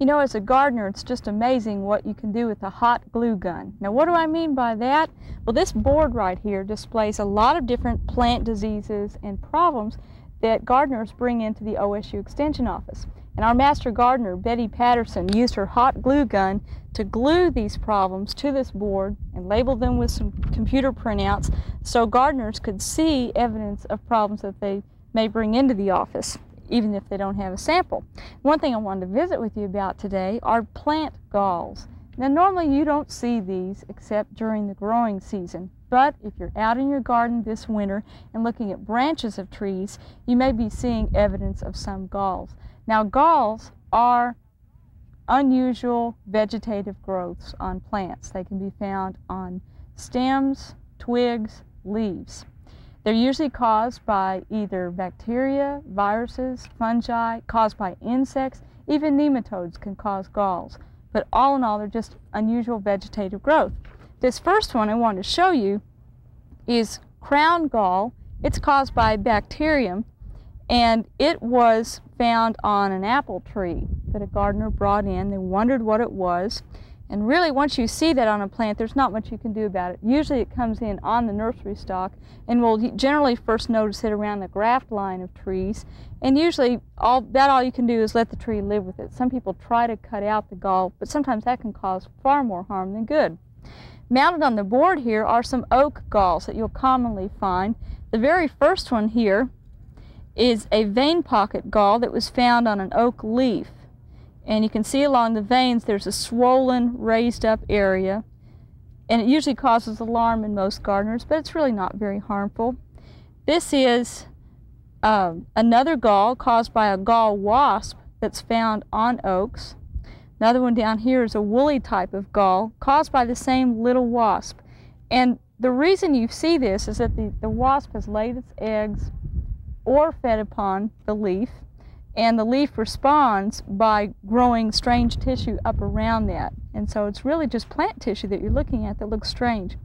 You know, as a gardener, it's just amazing what you can do with a hot glue gun. Now, what do I mean by that? Well, this board right here displays a lot of different plant diseases and problems that gardeners bring into the OSU Extension Office. And our master gardener, Betty Patterson, used her hot glue gun to glue these problems to this board and label them with some computer printouts so gardeners could see evidence of problems that they may bring into the office even if they don't have a sample. One thing I wanted to visit with you about today are plant galls. Now normally you don't see these except during the growing season, but if you're out in your garden this winter and looking at branches of trees, you may be seeing evidence of some galls. Now galls are unusual vegetative growths on plants. They can be found on stems, twigs, leaves. They're usually caused by either bacteria, viruses, fungi, caused by insects, even nematodes can cause galls. But all in all, they're just unusual vegetative growth. This first one I want to show you is crown gall. It's caused by bacterium, and it was found on an apple tree that a gardener brought in. They wondered what it was. And really, once you see that on a plant, there's not much you can do about it. Usually it comes in on the nursery stock, and we'll generally first notice it around the graft line of trees. And usually, all that all you can do is let the tree live with it. Some people try to cut out the gall, but sometimes that can cause far more harm than good. Mounted on the board here are some oak galls that you'll commonly find. The very first one here is a vein pocket gall that was found on an oak leaf. And you can see along the veins there's a swollen, raised up area. And it usually causes alarm in most gardeners, but it's really not very harmful. This is uh, another gall caused by a gall wasp that's found on oaks. Another one down here is a woolly type of gall caused by the same little wasp. And the reason you see this is that the, the wasp has laid its eggs or fed upon the leaf and the leaf responds by growing strange tissue up around that. And so it's really just plant tissue that you're looking at that looks strange.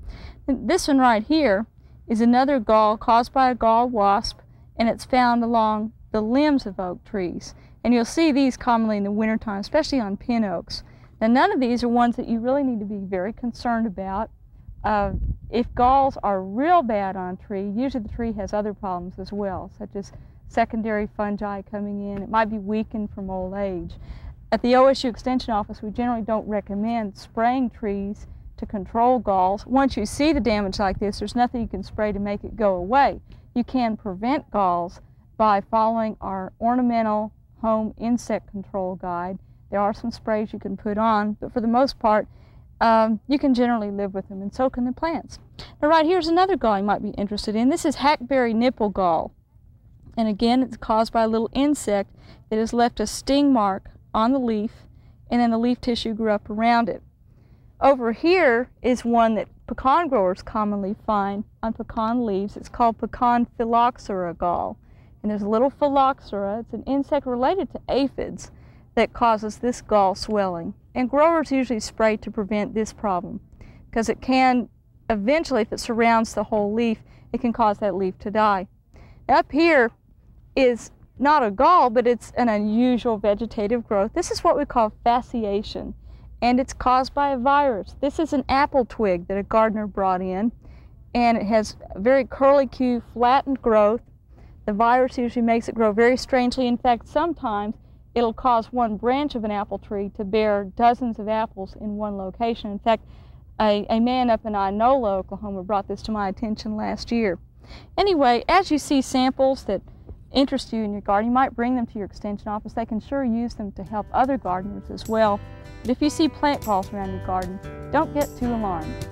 And this one right here is another gall caused by a gall wasp, and it's found along the limbs of oak trees. And you'll see these commonly in the wintertime, especially on pin oaks. Now none of these are ones that you really need to be very concerned about. Uh, if galls are real bad on a tree, usually the tree has other problems as well, such as secondary fungi coming in. It might be weakened from old age. At the OSU Extension Office, we generally don't recommend spraying trees to control galls. Once you see the damage like this, there's nothing you can spray to make it go away. You can prevent galls by following our ornamental home insect control guide. There are some sprays you can put on, but for the most part, um, you can generally live with them, and so can the plants. Now right here's another gall you might be interested in. This is hackberry nipple gall. And again, it's caused by a little insect that has left a sting mark on the leaf, and then the leaf tissue grew up around it. Over here is one that pecan growers commonly find on pecan leaves. It's called pecan phylloxera gall. And there's a little phylloxera, it's an insect related to aphids that causes this gall swelling. And growers usually spray to prevent this problem because it can eventually, if it surrounds the whole leaf, it can cause that leaf to die. Up here, is not a gall, but it's an unusual vegetative growth. This is what we call fasciation, and it's caused by a virus. This is an apple twig that a gardener brought in, and it has very curlicue, flattened growth. The virus usually makes it grow very strangely. In fact, sometimes it'll cause one branch of an apple tree to bear dozens of apples in one location. In fact, a, a man up in Inola, Oklahoma brought this to my attention last year. Anyway, as you see samples that interest you in your garden, you might bring them to your extension office. They can sure use them to help other gardeners as well. But if you see plant galls around your garden, don't get too alarmed.